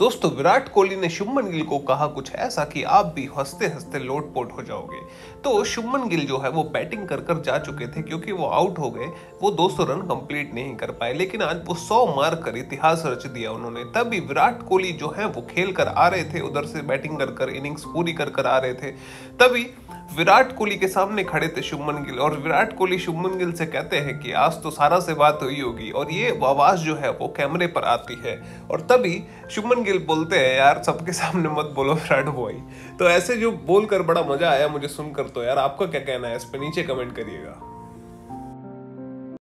दोस्तों विराट कोहली ने शुभमन गिल को कहा कुछ ऐसा कि आप भी हँसते हँसते लोटपोट हो जाओगे। तो शुभमन गिल जो है, वो बैटिंग कर कर जा चुके थे क्योंकि वो आउट हो गए। वो 200 रन कंप्लीट नहीं कर पाए, लेकिन आज वो 100 मार कर इतिहास रच दिया उन्होंने। तभी विराट कोहली जो है, वो खेल कर आ रहे थे, उधर से बैटिंग कर कर, इनिंग्स पूरी कर कर आ रहे थे। तभी विराट कोहली के सामने खड़े थे शुभमन गिल और विराट कोहली शुभमन गिल से कहते हैं कि आज तो सारा से बात हुई होगी, और ये आवाज़ जो है वो कैमरे पर आती है। और तभी शुभमन गिल बोलते हैं, यार, सबके सामने मत बोलो विराट भाई। तो ऐसे जो बोलकर बड़ा मज़ा आया मुझे सुनकर तो यार आपका क्या कहना है? इस पर नीचे कमेंट करिएगा।